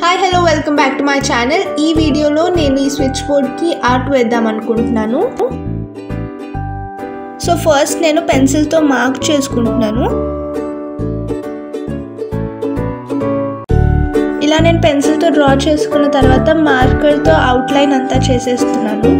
Hi hello welcome back to my channel ఈ వీడియోలో నేను ఈ స్విచ్ బోర్డ్కి ఆర్ట్ వేద్దాం అనుకుంటున్నాను. సో ఫస్ట్ నేను పెన్సిల్తో మార్క్ చేసుకుంటున్నాను. ఇలా నేను పెన్సిల్తో డ్రా చేసుకున్న తర్వాత మార్కర్తో అవుట్లైన్ అంతా చేసేస్తున్నాను.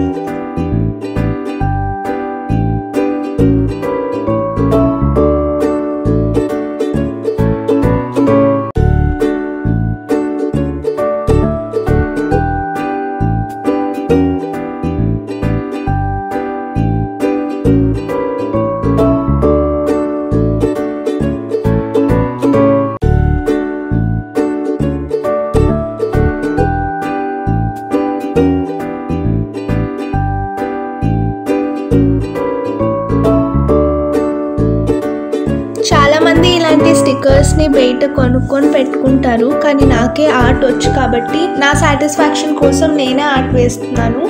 కొంతమంది ఇలాంటి స్టిక్కర్స్ని బయట కొనుక్కొని పెట్టుకుంటారు. కానీ నాకే ఆర్ట్ వచ్చు కాబట్టి నా సాటిస్ఫాక్షన్ కోసం నేనే ఆర్ట్ వేస్తున్నాను.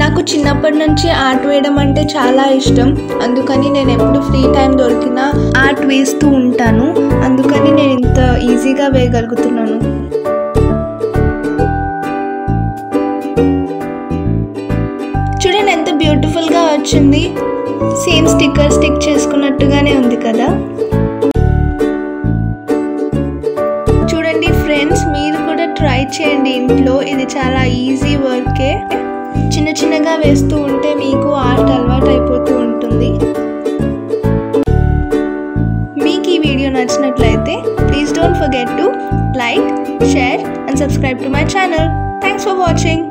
నాకు చిన్నప్పటి నుంచి ఆర్ట్ వేయడం అంటే చాలా ఇష్టం. అందుకని నేను ఎప్పుడు ఫ్రీ టైం దొరికినా ఆర్ట్ వేస్తూ ఉంటాను. అందుకని ఈజీగా వేయగలుగుతున్నాను. చూడండి ఎంత బ్యూటిఫుల్గా వచ్చింది. సేమ్ స్టిక్కర్ స్టిక్ చేసుకున్నట్టుగానే ఉంది కదా. చూడండి ఫ్రెండ్స్ మీరు కూడా ట్రై చేయండి ఇంట్లో. ఇది చాలా ఈజీ వర్కే. చిన్న చిన్నగా వేస్తూ ఉంటే మీకు ఆర్ట్ అలవాటు అయిపోతుంది. నచ్చినట్లయితే please don't forget to like share and subscribe to my channel thanks for watching